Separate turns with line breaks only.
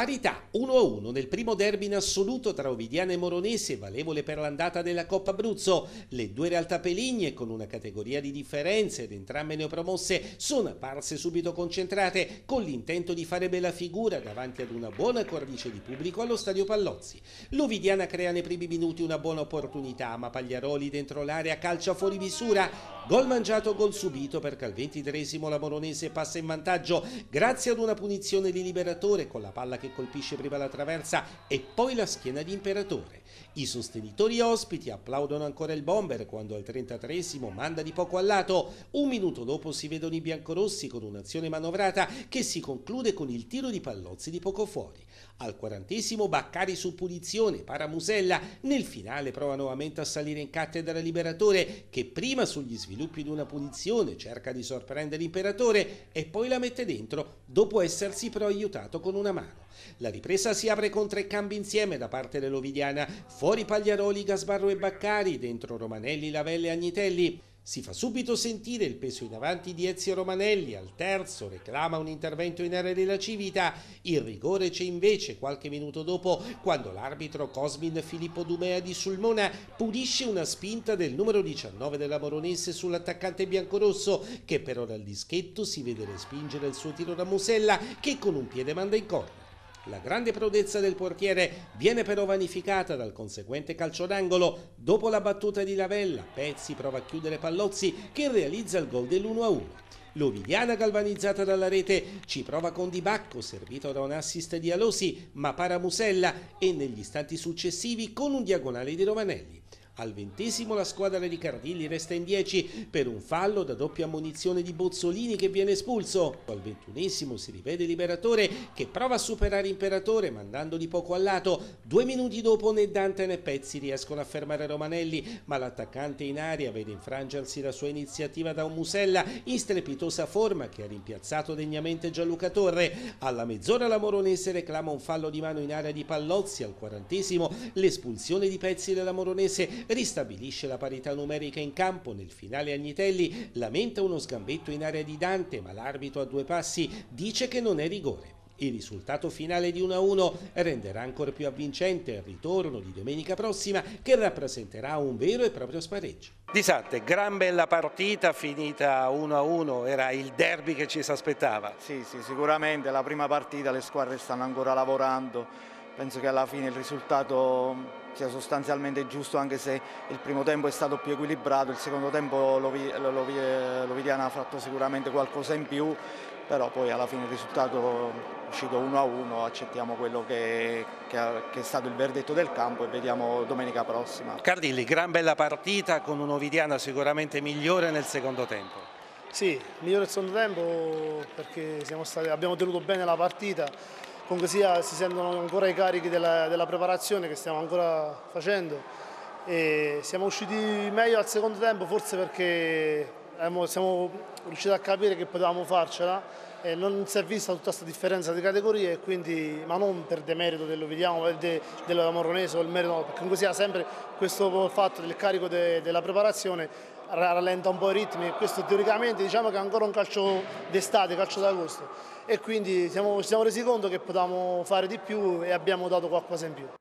Parità 1-1 nel primo derby in assoluto tra Ovidiana e Moronese, valevole per l'andata della Coppa Abruzzo. Le due realtà peligne, con una categoria di differenze ed entrambe neopromosse, sono apparse subito concentrate con l'intento di fare bella figura davanti ad una buona cornice di pubblico allo stadio Pallozzi. L'Ovidiana crea nei primi minuti una buona opportunità, ma Pagliaroli dentro l'area calcia fuori misura. Gol mangiato, gol subito perché al ventitresimo la Moronese passa in vantaggio grazie ad una punizione di liberatore con la palla che colpisce prima la traversa e poi la schiena di Imperatore. I sostenitori ospiti applaudono ancora il bomber quando al 33esimo manda di poco al lato. Un minuto dopo si vedono i biancorossi con un'azione manovrata che si conclude con il tiro di Pallozzi di poco fuori. Al quarantesimo Baccari su punizione, para Musella. Nel finale prova nuovamente a salire in cattedra Liberatore che prima sugli sviluppi di una punizione cerca di sorprendere l'Imperatore e poi la mette dentro dopo essersi però aiutato con una mano. La ripresa si apre con tre cambi insieme da parte dell'Ovidiana, fuori Pagliaroli, Gasbarro e Baccari, dentro Romanelli, Lavelle e Agnitelli. Si fa subito sentire il peso in avanti di Ezio Romanelli, al terzo reclama un intervento in area della Civita, il rigore c'è invece qualche minuto dopo quando l'arbitro Cosmin Filippo Dumea di Sulmona pulisce una spinta del numero 19 della Moronese sull'attaccante biancorosso che però dal dischetto si vede respingere il suo tiro da Musella che con un piede manda in corner. La grande prodezza del portiere viene però vanificata dal conseguente calcio d'angolo. Dopo la battuta di Lavella, Pezzi prova a chiudere Pallozzi che realizza il gol dell'1-1. L'Ovidiana galvanizzata dalla rete ci prova con Di Bacco, servito da un assist di Alosi, ma para Musella e negli istanti successivi con un diagonale di Romanelli. Al ventesimo la squadra di Cardilli resta in 10 per un fallo da doppia ammonizione di Bozzolini che viene espulso. Al ventunesimo si rivede Liberatore che prova a superare Imperatore mandando di poco al lato. Due minuti dopo né Dante né Pezzi riescono a fermare Romanelli ma l'attaccante in aria vede infrangersi la sua iniziativa da un Musella in strepitosa forma che ha rimpiazzato degnamente Gianluca Torre. Alla mezz'ora la Moronese reclama un fallo di mano in area di Pallozzi. Al quarantesimo l'espulsione di Pezzi della Moronese ristabilisce la parità numerica in campo. Nel finale Agnitelli lamenta uno sgambetto in area di Dante, ma l'arbitro a due passi dice che non è rigore. Il risultato finale di 1-1 renderà ancora più avvincente il ritorno di domenica prossima che rappresenterà un vero e proprio spareggio.
Di Sante, gran bella partita finita 1-1, era il derby che ci si aspettava.
Sì, sì, sicuramente la prima partita le squadre stanno ancora lavorando, penso che alla fine il risultato sia sostanzialmente giusto anche se il primo tempo è stato più equilibrato, il secondo tempo l'Ovidiana ha fatto sicuramente qualcosa in più, però poi alla fine il risultato è uscito 1-1, accettiamo quello che, che, che, è stato il verdetto del campo e vediamo domenica prossima.
Cardilli, gran bella partita con un'Ovidiana sicuramente migliore nel secondo tempo.
Sì, migliore nel secondo tempo perché stati, abbiamo tenuto bene la partita, comunque sia si sentono ancora i carichi della, della preparazione che stiamo ancora facendo. E siamo usciti meglio al secondo tempo forse perché siamo riusciti a capire che potevamo farcela e non si è vista tutta questa differenza di categorie quindi, ma non per demerito dello vediamo de, della Moronese o il merito perché comunque sia sempre questo fatto del carico de, della preparazione rallenta un po' i ritmi e questo teoricamente diciamo che è ancora un calcio d'estate, calcio d'agosto e quindi siamo, ci siamo resi conto che potevamo fare di più e abbiamo dato qualcosa in più.